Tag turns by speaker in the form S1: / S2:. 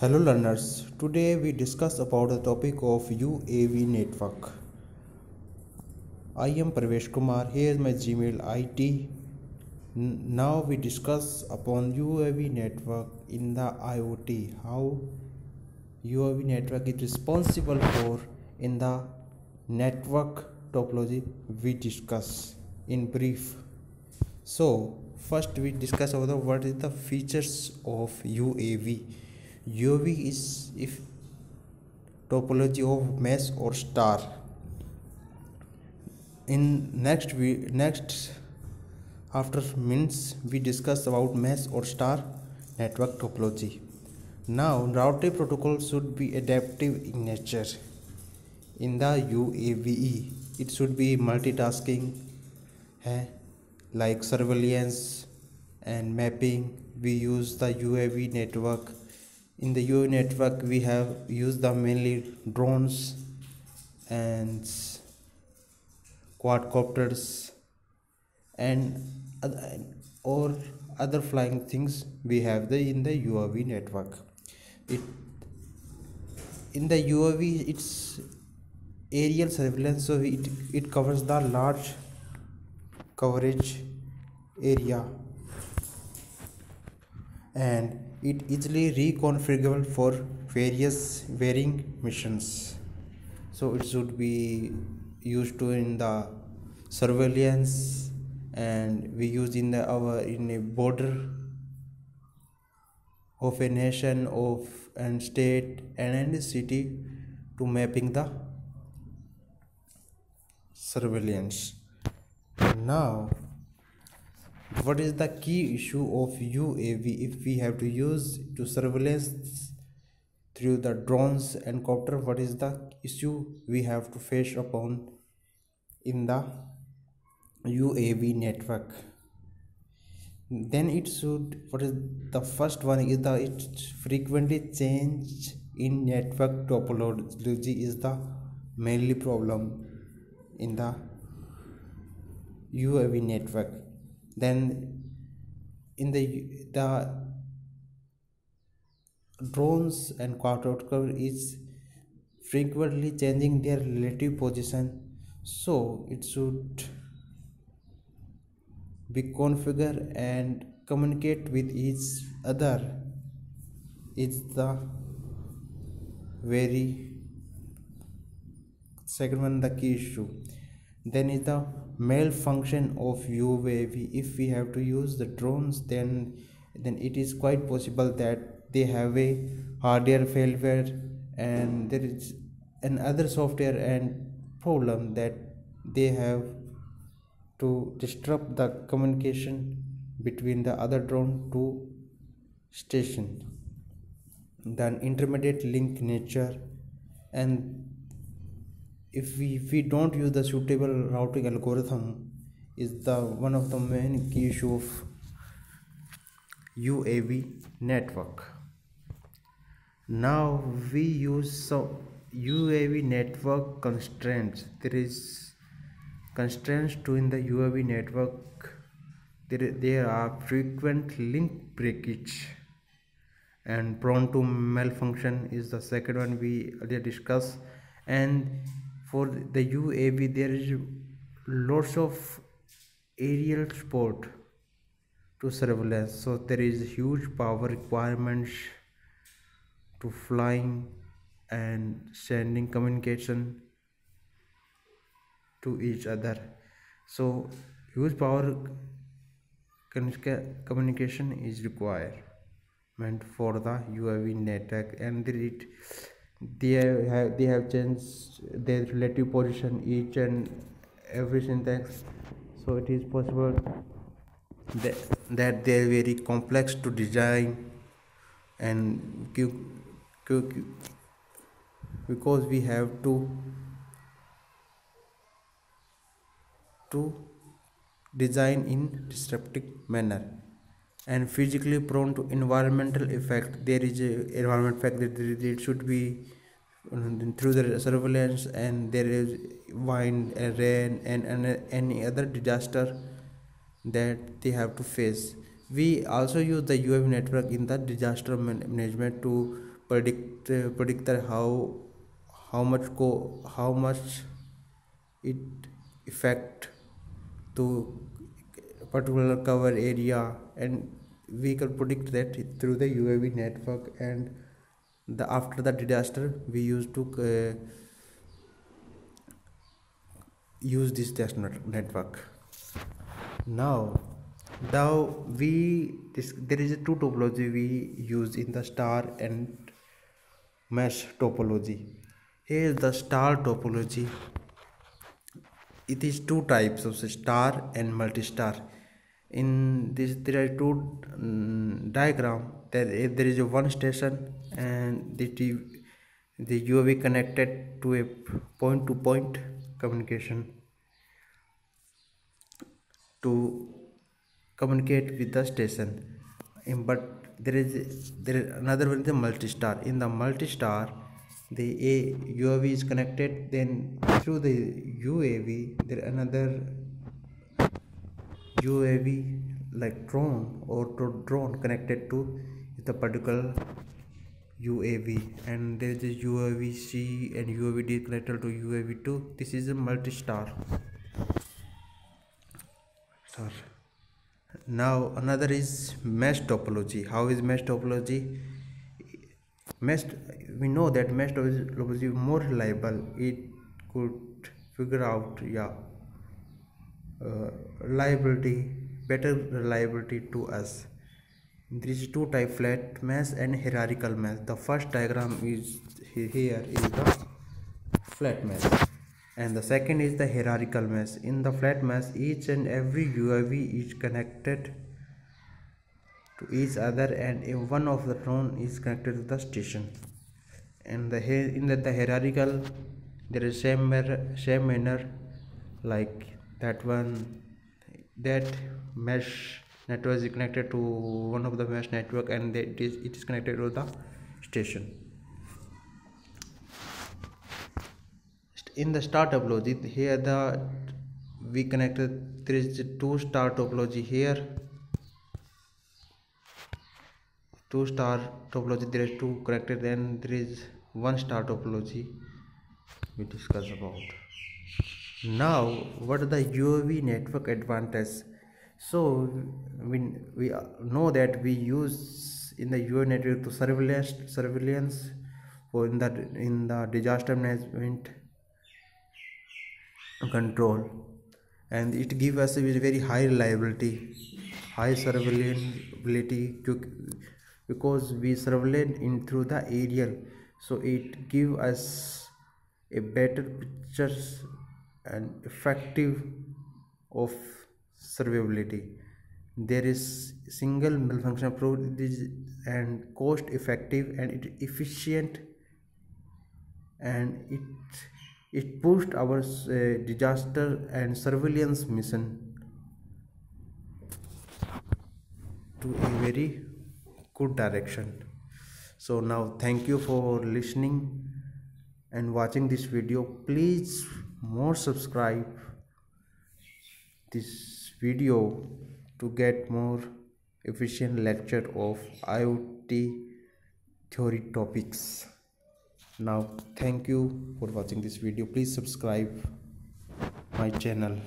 S1: Hello learners, today we discuss about the topic of UAV network. I am Pravesh Kumar, here is my Gmail ID. Now we discuss upon UAV network in the IoT, how UAV network is responsible for in the network topology we discuss in brief. So first we discuss about what is the features of UAV UV is if topology of mesh or star. In next we next after minutes we discuss about mesh or star network topology. Now routing protocol should be adaptive in nature. In the UAVE it should be multitasking eh, like surveillance and mapping we use the UAV network in the UAV network we have used the mainly drones and quadcopters and or other flying things we have the in the UAV network. It in the UAV it's aerial surveillance so it, it covers the large coverage area and it easily reconfigurable for various varying missions. So it should be used to in the surveillance and we use in the our in a border of a nation of and state and city to mapping the surveillance. Now what is the key issue of UAV if we have to use to surveillance through the drones and copter? What is the issue we have to face upon in the UAV network? Then it should what is the first one is the it frequently change in network topology is the mainly problem in the UAV network then in the the drones and quadcopter is frequently changing their relative position. So it should be configure and communicate with each other is the very second one the key issue then is the malfunction of UAV if we have to use the drones then then it is quite possible that they have a hardware failure and there is another software and problem that they have to disrupt the communication between the other drone to station. Then intermediate link nature and if we if we don't use the suitable routing algorithm is the one of the main key issue of UAV network. Now we use so UAV network constraints. There is constraints to in the UAV network. There, there are frequent link breakage and prone to malfunction is the second one we earlier discussed. And for the UAV there is lots of aerial support to surveillance. So there is huge power requirements to flying and sending communication to each other. So huge power communication is required meant for the UAV network and it they have they have changed their relative position each and every syntax. So it is possible that, that they are very complex to design and because we have to to design in disruptive manner and physically prone to environmental effect. There is a environment fact that it should be um, through the surveillance and there is wind and rain and, and any other disaster that they have to face. We also use the UAV network in the disaster management to predict uh, predict how how much go how much it effect to particular cover area and we can predict that through the UAV network and the after the disaster we used to uh, use this test network. Now now we this there is a two topology we use in the star and mesh topology. Here is the star topology it is two types of star and multi-star in this there are two um, diagram there, there is a one station and the the UAV connected to a point to point communication to communicate with the station. But there is there is another one the multi-star. In the multi-star the a uav is connected then through the uav there another uav like drone or drone connected to the particular UAV and there is a UAV-C and UAV-D connected to UAV-2 this is a multi-star. Star. Now another is mesh topology. How is mesh topology? Mesh we know that mesh topology is more reliable. It could figure out yeah uh, reliability better reliability to us. There is two type flat mesh and hierarchical mesh the first diagram is here is the flat mesh and the second is the hierarchical mesh in the flat mesh each and every uav is connected to each other and one of the drone is connected to the station. And the in the, the hierarchical there is same manner, same manner like that one that mesh network is connected to one of the mesh network and it is it is connected to the station. In the star topology here the we connected there is two star topology here. Two star topology there is two connected then there is one star topology we discuss about now what are the uav network advantage? So we, we uh, know that we use in the UAV network to surveillance surveillance or in the in the disaster management control. And it gives us a very high reliability high surveillability to because we surveillance in through the aerial. So it give us a better pictures and effective of survivability. There is single malfunction approach and cost effective and it efficient and it it pushed our uh, disaster and surveillance mission to a very good direction. So now thank you for listening and watching this video. Please more subscribe this video to get more efficient lecture of IoT theory topics. Now thank you for watching this video. Please subscribe my channel.